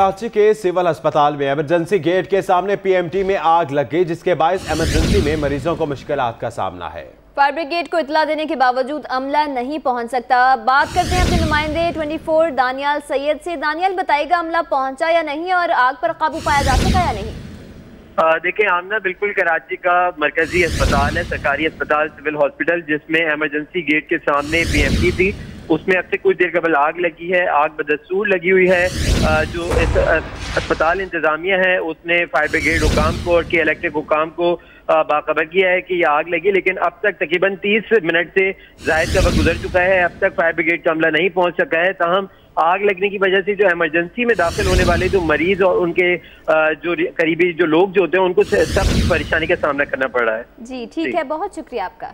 कराची के सिविल अस्पताल में इमरजेंसी गेट के सामने पीएमटी में आग लग गई जिसके बायस इमरजेंसी में मरीजों को मुश्किल का सामना है। फायर ब्रिगेड को इतला देने के बावजूद अमला नहीं पहुँच सकता। बात करते हैं अपने नुमाइंदे 24 दानियाल सैयद से। दानियाल बताएगा अमला पहुँचा या नहीं और आग पर काबू पाया जा सका या नहीं? देखिए आमना बिल्कुल कराची का मरकजी अस्पताल है सरकारी अस्पताल सिविल हॉस्पिटल जिसमें इमरजेंसी गेट के सामने पीएमटी थी। उसमें अब से कुछ देर कबल आग लगी है आग बदसूर लगी हुई है जो इस अस्पताल इंतजामिया है उसने फायर ब्रिगेड हुकाम को और के इलेक्ट्रिक हुकाम को बाखबर किया है कि ये आग लगी लेकिन अब तक तकरीबन तीस मिनट से जायद का वक्त गुजर चुका है अब तक फायर ब्रिगेड का अमला नहीं पहुँच सका है तहम आग लगने की वजह से जो इमरजेंसी में दाखिल होने वाले जो मरीज़ और उनके जो करीबी जो लोग जो होते हैं उनको सब परेशानी का सामना करना पड़ रहा है। जी ठीक है बहुत शुक्रिया आपका।